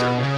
monster.